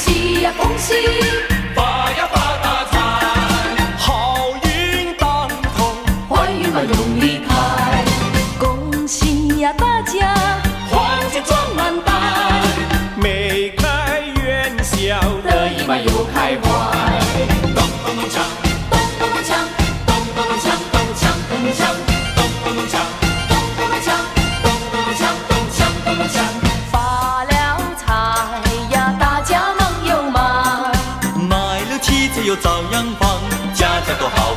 喜呀恭喜，发呀发大财，好运当头，坏运嘛容易开。恭喜呀大家，黄金装满袋，眉开元笑，得意嘛又开怀。有朝阳房，家家都好。